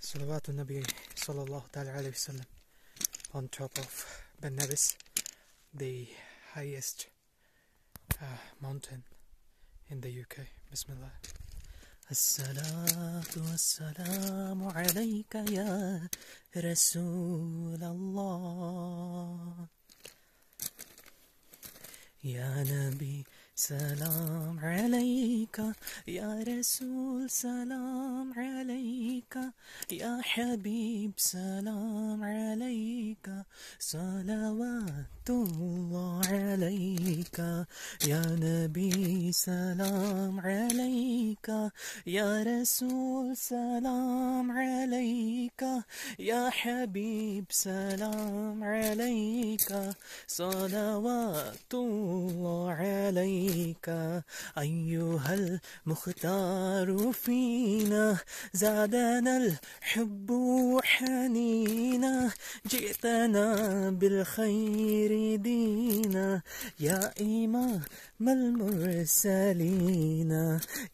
Salawatu Nabi sallallahu ta'ala alayhi wasallam on top of Ben Nevis, the highest uh, mountain in the UK. Bismillah. الصلاة والسلام عليك يا رسول الله يا نبي سلام عليك يا رسول سلام عليك يا حبيب سلام عليك. صلوات الله عليك. يا نبي سلام عليك. يا رسول سلام عليك. يا حبيب سلام عليك. صلوات الله عليك. أيها المختار فينا زادنا الحب حنينا. جئتنا بالخير دينا. يا إمام المرسلين.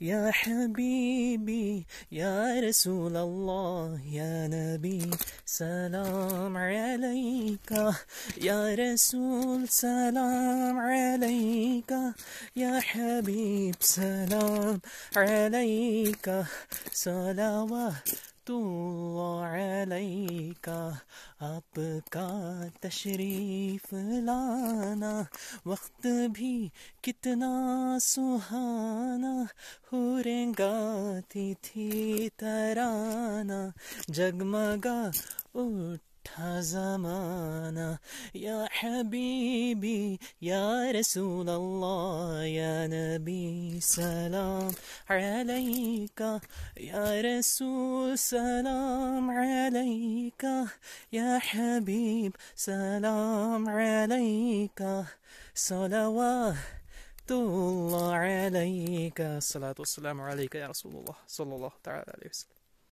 يا حبيبي يا رسول الله يا نبي سلام عليك. يا رسول سلام عليك. يا حبيب سلام عليك. صلوات تو علیہ کا آپ کا تشریف لانا، وقت بھی کتنا سہانا ہو گاتی تھی ترانہ، جگمگا اٹھ انتهى زمانا يا حبيبي يا رسول الله يا نبي سلام عليك. يا رسول سلام عليك. يا حبيب سلام عليك. صلوات الله عليك. الصلاة والسلام عليك يا رسول الله. صلى الله تعالى عليه وسلم.